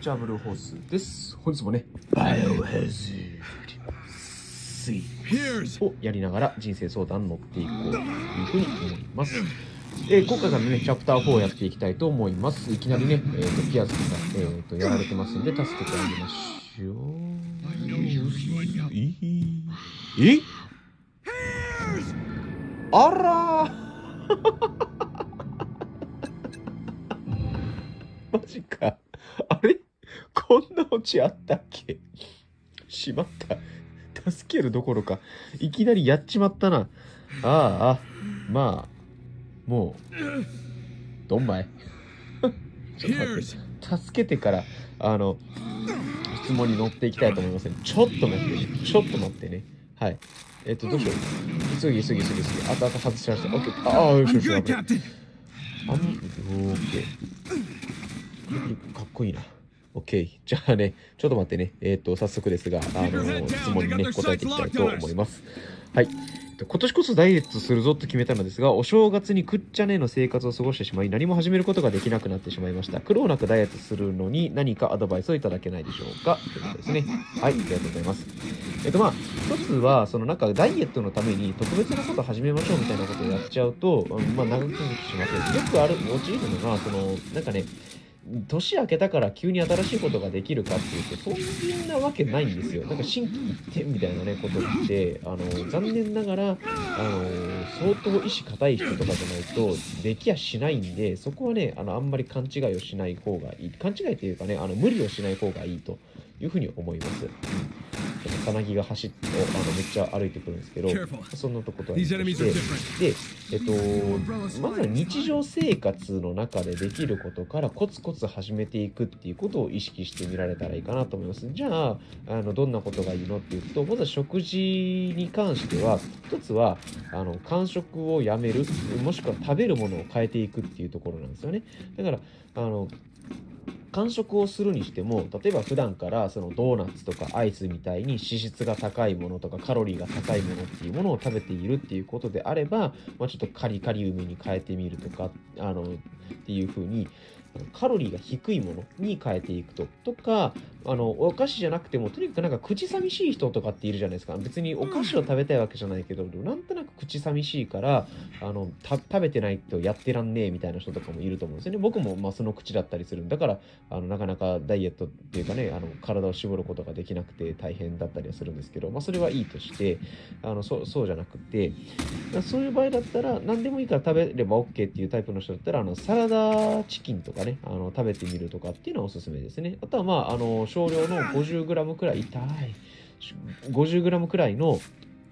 こんにちは、ブルーホースです。本日もね、バイオハザードをやりながら人生相談に乗っていこうというふうに思います。えー今回からね、チャプター4をやっていきたいと思います。いきなりね、えーと、ピアスが、えーと、やられてますんで、助けてあげましょう。え？あらー マジか。あれ？こんなオチあったっけ？しまった。助けるどころか、いきなりやっちまったな。ああ、まあ、もう、どんまい。ちょっと待って。助けてから、あの、質問に乗っていきたいと思いますね。ちょっと待ってね。ちょっと待ってね。はい。えっと、どうしよう。急ぎ急ぎ急ぎ急ぎ。あとあと外しました。オッケー。ああ、よしよし。あん、オッケー。かっこいいな。オッケー。じゃあね、ちょっと待ってね。えっ、と、早速ですが、あの、質問にね、答えていきたいと思います。はい。今年こそダイエットするぞと決めたのですが、お正月にくっちゃねえの生活を過ごしてしまい、何も始めることができなくなってしまいました。苦労なくダイエットするのに何かアドバイスをいただけないでしょうか？ということですね。はい、ありがとうございます。えっとまあ、一つは、そのなんかダイエットのために特別なこと始めましょうみたいなことをやっちゃうと、まあ長続きしません。よくある、陥るのが、その、なんかね、年明けたから急に新しいことができるかっていうとそんなわけないんですよ。なんか新規一転みたいなねことってあの残念ながらあの相当意志固い人とかじゃないとできやしないんでそこはねあのあんまり勘違いをしない方がいい。勘違いっていうかねあの無理をしない方がいいと。いうふうに思います、さなぎが走ってあのめっちゃ歩いてくるんですけどそんなとことはして.で、えっと、まずは日常生活の中でできることからコツコツ始めていくっていうことを意識してみられたらいいかなと思います。じゃあ、あのどんなことがいいのっていうと、まずは食事に関しては、一つはあの間食をやめる、もしくは食べるものを変えていくっていうところなんですよね。だから、あの間食をするにしても例えば普段からそのドーナツとかアイスみたいに脂質が高いものとかカロリーが高いものっていうものを食べているっていうことであれば、まあ、ちょっとカリカリ梅に変えてみるとかあのっていうふうにカロリーが低いものに変えていくととかあのお菓子じゃなくてもとにかくなんか口寂しい人とかっているじゃないですか。別にお菓子を食べたいわけじゃないけど、なんとなく口寂しいからあのた食べてないとやってらんねえみたいな人とかもいると思うんですよね。僕もまあその口だったりするんだからあのなかなかダイエットっていうかねあの体を絞ることができなくて大変だったりはするんですけど、まあ、それはいいとしてあのそうそうじゃなくてだそういう場合だったら何でもいいから食べれば OK っていうタイプの人だったらあのサラダチキンとかねあの食べてみるとかっていうのはおすすめですね。あとはまああの少量の 50g くらい痛い 50g くらいの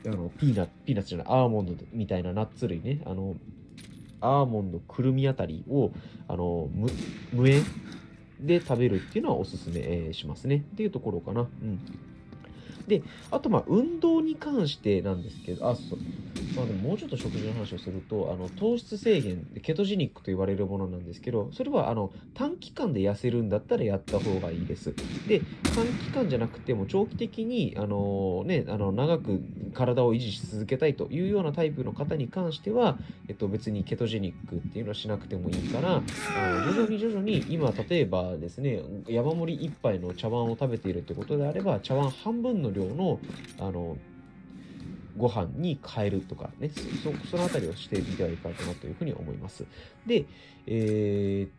あのピーナッツピーナッツじゃないアーモンドみたいなナッツ類ね。あのアーモンドくるみあたりをあの無無塩で食べるっていうのはおすすめえーしますね。っていうところかな。うん。で、あと、まあ、運動に関してなんですけど、あ、そう。まあ、でももうちょっと食事の話をすると、あの、糖質制限、ケトジニックと言われるものなんですけど、それは、あの、短期間で痩せるんだったらやった方がいいです。で、短期間じゃなくても、長期的に、あの、ね、あの、長く体を維持し続けたいというようなタイプの方に関しては、えっと、別にケトジニックっていうのはしなくてもいいから、あの徐々に徐々に、今、例えばですね、山盛り一杯の茶碗を食べているってことであれば、茶碗半分の量の、あの、ご飯に変えるとかね、そそのあたりをしてみてはいかがかなというふうに思います。で、えーっ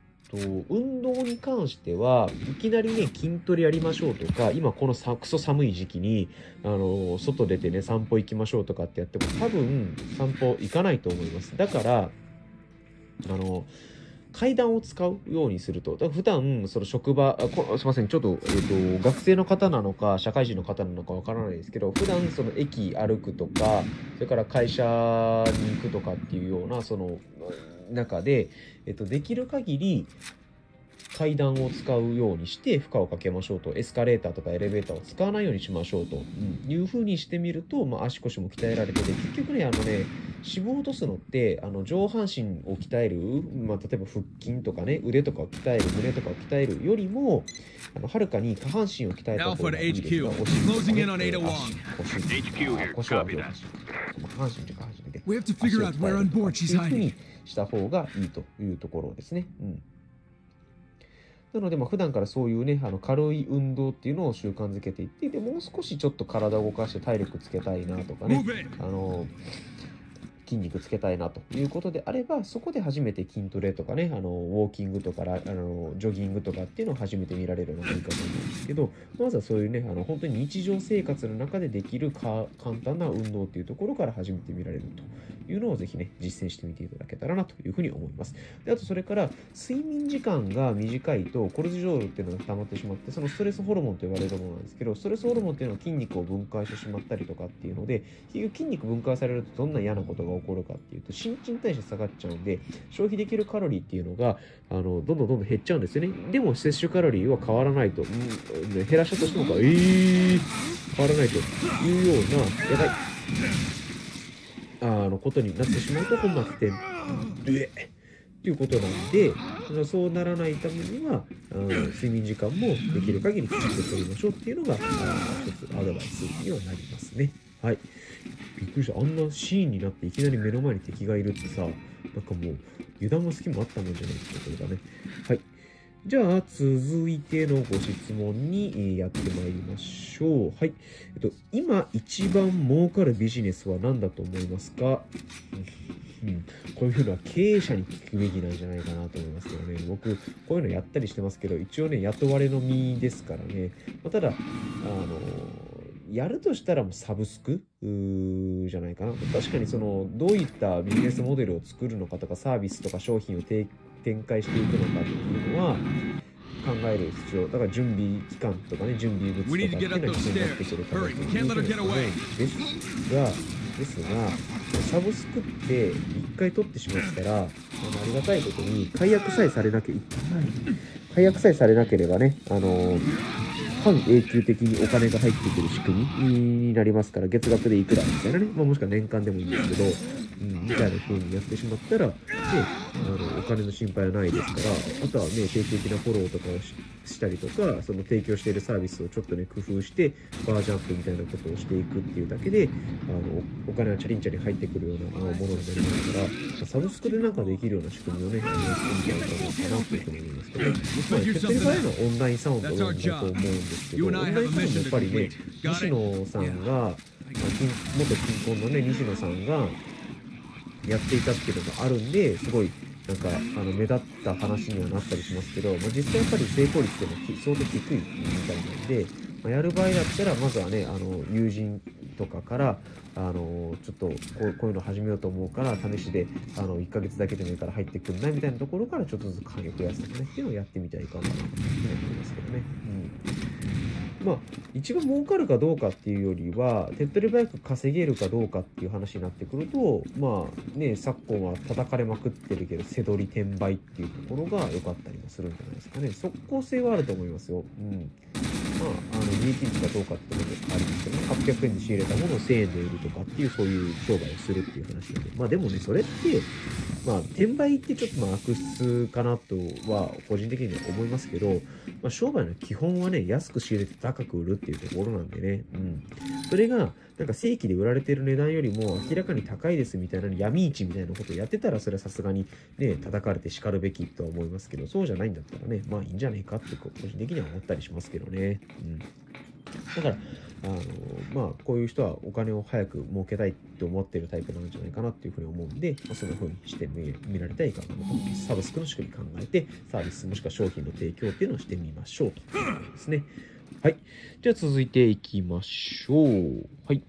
と、運動に関しては、いきなりね、筋トレやりましょうとか、今このさクソ寒い時期に、あの、外出てね、散歩行きましょうとかってやっても、多分散歩行かないと思います。だから、あの、階段を使うようにすると。だ普段、その職場、すいません、ちょっと、えっ、と、学生の方なのか、社会人の方なのかわからないですけど、普段、その駅歩くとか、それから会社に行くとかっていうような、その、中で、えっ、と、できる限り、階段を使うようにして負荷をかけましょうと。エスカレーターとかエレベーターを使わないようにしましょうと、いうふうにしてみると、まあ、足腰も鍛えられてて結局ねあのね脂肪を落とすのってあの上半身を鍛える、まあ、例えば腹筋とかね腕とかを鍛える胸とかを鍛えるよりもあのはるかに下半身を鍛えた方 Alpha が to いいですが HQ. お尻とか Closing ね in on えー 801. 足腰 Copy 上.半身下半身と下半身で We have to figure out where on board she's 足を鍛えるとかっていうふう.にした方がいいというところですね。うんなので、まあ、普段からそういうね、あの軽い運動っていうのを習慣づけていって、でもう少しちょっと体を動かして体力つけたいなとかね.あの筋肉つけたいなということであればそこで初めて筋トレとかねあのウォーキングとかあのジョギングとかっていうのを初めて見られるのがいいかと思うんですけどまずはそういうねあの本当に日常生活の中でできるか簡単な運動っていうところから始めてみられるというのをぜひね実践してみていただけたらなというふうに思います。であとそれから睡眠時間が短いとコルチゾールっていうのが溜まってしまってそのストレスホルモンと言われるものなんですけどストレスホルモンっていうのは筋肉を分解してしまったりとかっていうので結局筋肉分解されるとどんな嫌なことが起こるかっていうと新陳代謝下がっちゃうんで消費できるカロリーっていうのがあのどんどんどんどん減っちゃうんですよね。でも摂取カロリーは変わらないと、うん、減らしたとしてもえー、変わらないというようなやばいあのことになってしまうと本末転倒。ということなんでそうならないためにはあの睡眠時間もできる限りきちんと取りましょうっていうのがあ一つアドバイスにはなりますね。はい。びっくりした。あんなシーンになっていきなり目の前に敵がいるってさ、なんかもう油断も隙もあったもんじゃないってことだね。はい。じゃあ、続いてのご質問にやってまいりましょう。はい。えっと、今一番儲かるビジネスは何だと思いますか？うん、こういうのは経営者に聞くべきなんじゃないかなと思いますけどね。僕、こういうのやったりしてますけど、一応ね、雇われの身ですからね。まあ、ただ、あのやるとしたらサブスク？じゃないかな。確かにその、どういったビジネスモデルを作るのかとか、サービスとか商品を展開していくのかっていうのは、考える必要。だから準備期間とかね、準備物とかっていうのは必要になってくるかなという Hurry, we can't let her get ふうに思うんですが、ですが、サブスクって一回取ってしまったら、ありがたいことに解約さえされなきゃい解約さえされなければね、あの半永久的にお金が入ってくる仕組みになりますから、月額でいくらみたいなね、まあ、もしくは年間でもいいんですけど、うん、みたいな風にやってしまったら、あのお金の心配はないですから、あとはね、定期的なフォローとかをししたりとか、その提供しているサービスをちょっとね、工夫して、バージョンアップみたいなことをしていくっていうだけで、あのおお金はチャリンチャリン入ってくるようなあのものになりますから、サブスクでなんかできるような仕組みをね、やってみたいと思うかなというふうに思いますけど、まあ、手っ取り早いのはオンラインサウンドだと思うんですけど、オンラインサウンドやっぱりね、西野さんが、まあ金元金婚のね、西野さんがやっていたっていうのがあるんで、すごい、なんか、あの、目立った話にはなったりしますけど、まあ、実際やっぱり成功率っていうのは相当低いみたいなんで、まあ、やる場合だったら、まずはね、あの、友人とかから、あの、ちょっとこう、こういうの始めようと思うから、試しで、あの、1ヶ月だけでもいいから入ってくんないみたいなところから、ちょっとずつ金増やすとかね、っていうのをやってみたらいいかなと思いますけどね。うん。まあ、一番儲かるかどうかっていうよりは手っ取り早く稼げるかどうかっていう話になってくるとまあね昨今は叩かれまくってるけど背取り転売っていうところが良かったりもするんじゃないですかね。即効性はあると思いますよ。うん。まあ、あの利益率かどうかってことありますけどね800円で仕入れたものを1000円で売るとかっていうそういう商売をするっていう話なんでまあでもねそれってまあ転売ってちょっとまあ悪質かなとは個人的には思いますけど、まあ、商売の基本はね安く仕入れて高く売るっていうところなんでね、うん、それがなんか正規で売られてる値段よりも明らかに高いですみたいな闇市みたいなことをやってたらそれはさすがにね叩かれて叱るべきとは思いますけどそうじゃないんだったらねまあいいんじゃないかって個人的には思ったりしますけどね、うん、だからあのまあこういう人はお金を早く儲けたいって思ってるタイプなんじゃないかなっていうふうに思うんで、まあ、そんな風にしてみられたいかなと思います。サブスクの仕組み考えてサービスもしくは商品の提供っていうのをしてみましょうということですね。はいじゃあ続いていきましょうはい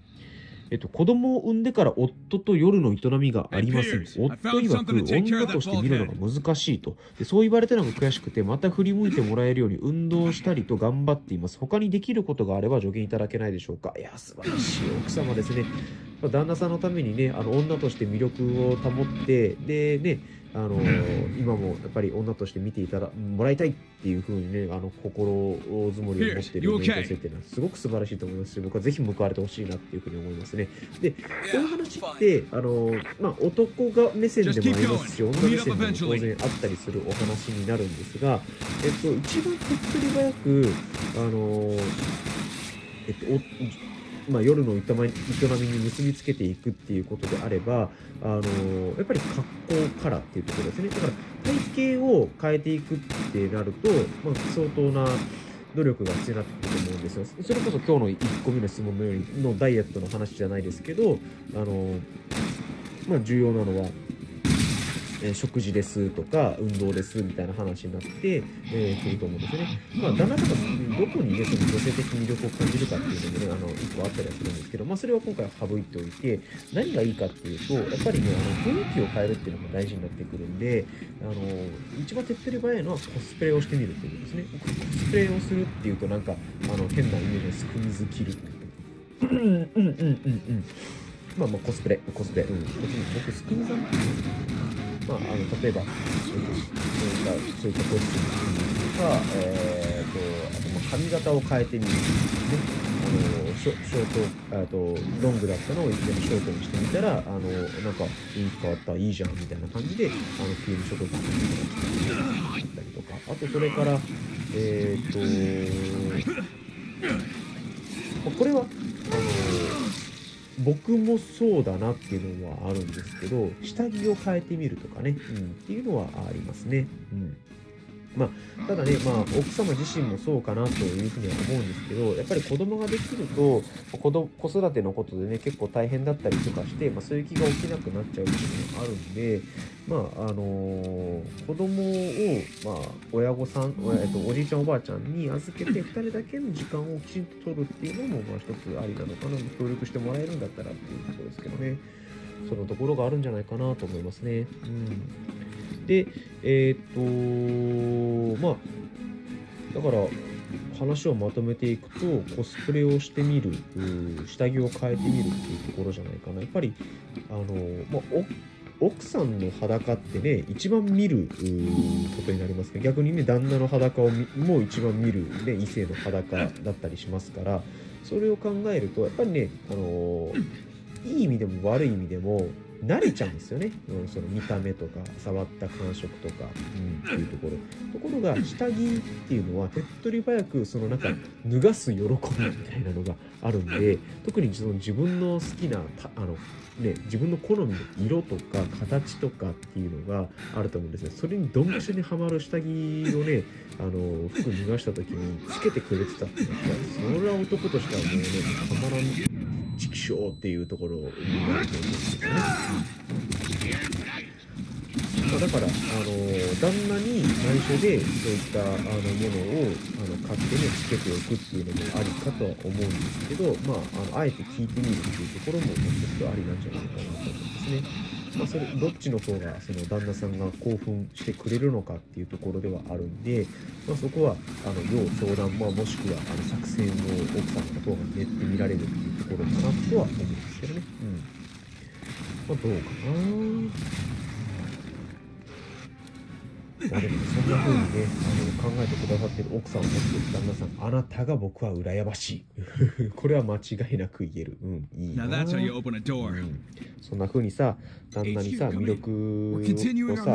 えっと、子供を産んでから夫と夜の営みがありません。夫曰く女として見るのが難しいとで。そう言われたのが悔しくて、また振り向いてもらえるように運動したりと頑張っています。他にできることがあれば助言いただけないでしょうか。いや、素晴らしい奥様ですね。まあ旦那さんのためにね、あの女として魅力を保って、でね、あの今もやっぱり女として見ていたらもらいたいっていうふうにねあの心づもりを持っている女性?っていうのはすごく素晴らしいと思いますし僕はぜひ報われてほしいなっていうふうに思いますねでこういう話ってあの、まあ、男が目線でもありますし.女目線でも当然あったりするお話になるんですが、えっと、一番手っ取り早くあのえっとおまあ、夜の営みに結びつけていくっていうことであれば、あのやっぱり格好からっていうところですね。だから体型を変えていくってなると、まあ、相当な努力が必要になってくると思うんですよ。それこそ今日の1個目の質問のようにのダイエットの話じゃないですけどあの、まあ、重要なのはえー食事ですとか運動ですみたいな話になって、えーくると思うんですよね。まあ、旦那さんがどこにね、その女性的魅力を感じるかっていうのもね、あの、一個あったりはするんですけど、まあ、それは今回は省いておいて、何がいいかっていうと、やっぱりね、あの、雰囲気を変えるっていうのが大事になってくるんで、あの、一番手っ取り早いのはコスプレをしてみるっていうことですね。コスプレをするっていうと、なんか、あの、変なイメージですく水切る。うんうんうんうんうん。まあまあコスプレ、コスプレ。うん。別に僕、スクミザンまあ、あの例えば、えっと、そういったそういったコスチュームとか、えー、とあとま髪型を変えてみるね。あのショショートあとロングだったのをいきなりショートにしてみたらあのなんか雰囲気変わったいいじゃんみたいな感じであの急にショートにしてったりとか。あとそれからえっ、とこれは僕もそうだなっていうのはあるんですけど下着を変えてみるとかね、うん、っていうのはありますね。うんまあ、ただね、まあ、奥様自身もそうかなというふうには思うんですけど、やっぱり子供ができると、子ど子育てのことでね、結構大変だったりとかして、まあ、そういう気が起きなくなっちゃうっていうのがあるんで、まあ、あのー子供を、まあ、親御さん、えっと、おじいちゃんおばあちゃんに預けて、2人だけの時間をきちんと取るっていうのも、まあ、一つありなのかな、協力してもらえるんだったらっていうころですけどね。そのところがあるんじゃないかなと思いますね。うん、で、えーっと、まあ、だから、話をまとめていくと、コスプレをしてみる、下着を変えてみるっていうところじゃないかな。やっぱり、あの、まあ、奥さんの裸ってね、一番見ることになりますね。逆にね、旦那の裸をもう一番見る、ね、異性の裸だったりしますから、それを考えると、やっぱりね、あのいい意味でも悪い意味でも慣れちゃうんですよね、うん、その見た目とか触った感触とか、うん、っていうところところが下着っていうのは手っ取り早くそのなんか脱がす喜びみたいなのがあるんで特にその自分の好きなあのね、自分の好みの色とか形とかっていうのがあると思うんですねそれにドンピシャにはまる下着をねあの服脱がした時につけてくれてたってなったらそれは男としてはもうねたまらん。しょうっていうところをね。まだから、あの旦那に内緒でそういったあのものをあの買ってねつけておくっていうのもありかとは思うんですけど、まあ、あのあえて聞いてみるっていうところももう一つありなんじゃないかなと思うんですね。まあ、それどっちの方がその旦那さんが興奮してくれるのかっていうところではあるんで、まあ、そこはあの要相談、まあ、もしくはあの作戦を奥さんの方が練ってみられるっていうところかなとは思うんですけどね。うんまあ、どうかな。まあでもねそんな風にねあの考えてくださってる奥さんを持ってる旦那さんあなたが僕は羨ましい これは間違いなく言えるうんいいな Now that's how you open a う.んそんな風にさ旦那にさ魅力をさ.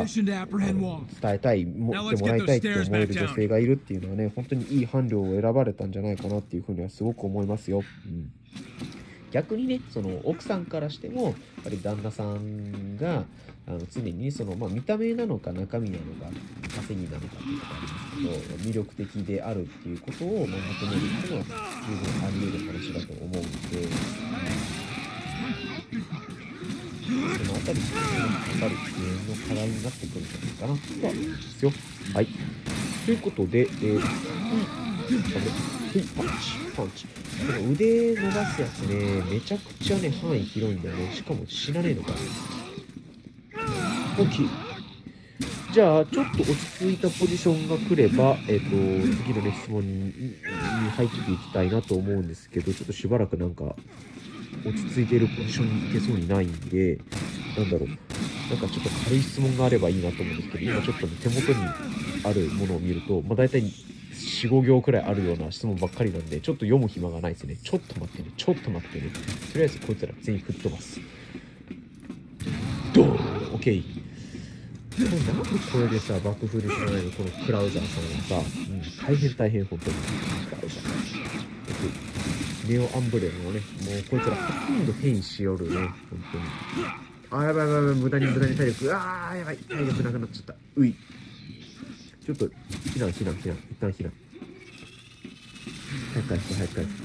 伝えたい持ってもらいたいって思える女.性がいるっていうのはね本当にいい伴侶を選ばれたんじゃないかなっていう風にはすごく思いますよ、うん、逆にねその奥さんからしてもやっぱり旦那さんがあの常にその、まあ、見た目なのか中身なのか稼ぎなのかっていうのがありますけど魅力的であるっていうことを、まあ、求めるっていうのは十分あり得る話だと思うんで、そのあたりっていうのがかかる永遠の課題になってくるんじゃないかなとは思うんですよ。はい。ということで、えー、はい、パンチ、パンチ。この腕伸ばすやつね、めちゃくちゃね、範囲広いんだよね。しかも死なねえのか。大きい。じゃあ、ちょっと落ち着いたポジションが来れば、えっ、と、次のね、質問にに入っていきたいなと思うんですけど、ちょっとしばらくなんか、落ち着いてるポジションに行けそうにないんで、なんだろうなんかちょっと軽い質問があればいいなと思うんですけど今ちょっとね手元にあるものを見ると、まあ、大体45行くらいあるような質問ばっかりなんでちょっと読む暇がないですね。ちょっと待ってね。ちょっと待ってね。とりあえずこいつら全員吹っ飛ばす。ドーン。OK これなんでこれでさ爆風で知らないのこのクラウザーさんはさ、うん、大変大変本当に。クラウザー。ネオアンブレラのねもうこいつらほとんど変異しよるね。本当に。あやばいやばいやばい。無駄に無駄に体力。あーやばい。体力なくなっちゃった。うい。ちょっと避難避難避難一旦避難早く回復早く回復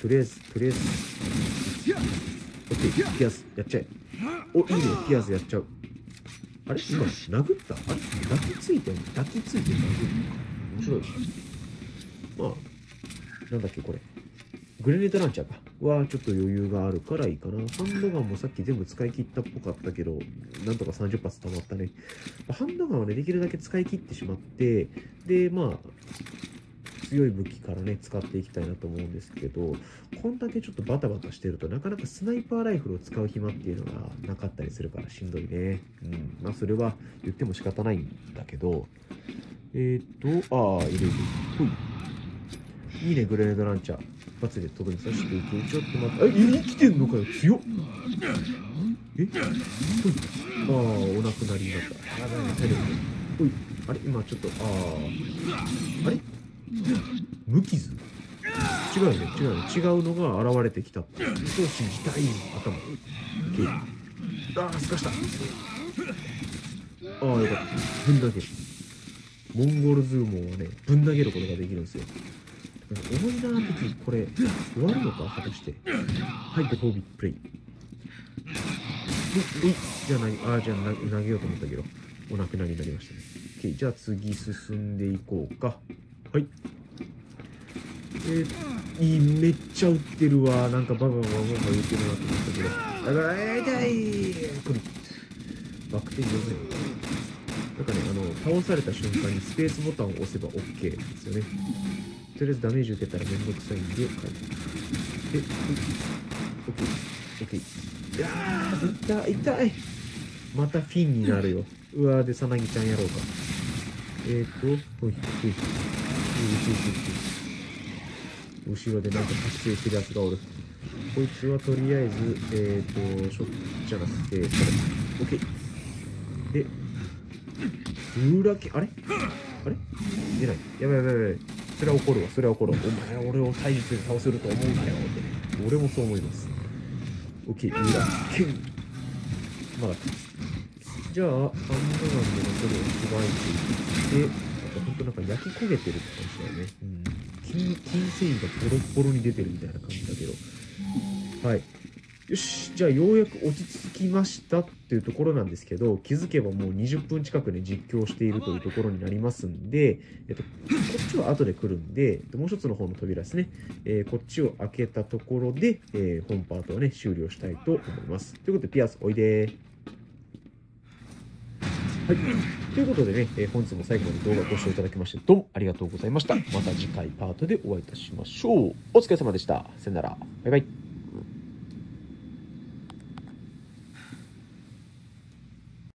とりあえずとりあえず。OK ピアスやっちゃえ。おいいね。ピアスやっちゃう。あれ？今殴った？あれ？抱きついてん抱きついて殴る面白い。まあなんだっけこれ。グレネードランチャーか。はちょっと余裕があるからいいかな。ハンドガンもさっき全部使い切ったっぽかったけどなんとか30発溜まったね。ハンドガンはねできるだけ使い切ってしまってでまあ強い武器からね使っていきたいなと思うんですけどこんだけちょっとバタバタしてるとなかなかスナイパーライフルを使う暇っていうのがなかったりするからしんどいね。うん。まあそれは言っても仕方ないんだけど。えー、っとああ入れる。ほい。いいねグレネードランチャー。一発で飛ぶにさしていくちょっと待ってえ生きてんのかよ？強っ。え？ほいああお亡くなりになった。やばいな体力ほいあれ？今ちょっとあああれ？無傷？違うよね違うよね。違うのが現れてきた。そう信じたい頭。OK ああすかした。ああよかった。ぶん投げ。るモンゴルズーモンはねぶん投げることができるんですよ。重いな敵これ終わるのか果たして？はいご褒美プレイ。ういじゃあ何あじゃあ投げようと思ったけど。お亡くなりになりましたね。OK じゃあ次進んでいこうか。はい。えー、いいめっちゃ打ってるわ。なんかバカがバカが言ってるなと思ったけど。だから痛い。これバク転上手なんかねあの倒された瞬間にスペースボタンを押せば OK ですよね。とりあえずダメージ受けたらめんどくさいんで、はい。で、OK。OK。いやー、痛い、痛い。またフィンになるよ。うわーで、さなぎちゃんやろうか。えーと、ほい、ほい、ほい、ほい、後ろでなんか発生してるやつがおる。こいつはとりあえず、えーと、ショットじゃなくて、OK。で、裏け、あれ？あれ？出ない。やばいやばいやばい。それは怒るわ。それは怒るわ。お前俺を体術で倒せると思うなよ。って俺もそう思います。OK 裏剣まだ。じゃあハンドガンでもそれを加えていって本当なんか焼き焦げてるって感じだよね、うん、金金繊維がボロボロに出てるみたいな感じだけど。はいよし、じゃあようやく落ち着きましたっていうところなんですけど、気づけばもう20分近くね、実況しているというところになりますんで、えっと、こっちは後で来るんで、もう一つの方の扉ですね、えー、こっちを開けたところで、えー、本パートをね、終了したいと思います。ということで、ピアスおいではい。ということでね、えー、本日も最後まで動画ご視聴いただきまして、どうもありがとうございました。また次回パートでお会いいたしましょう。お疲れ様でした。さよなら。バイバイ。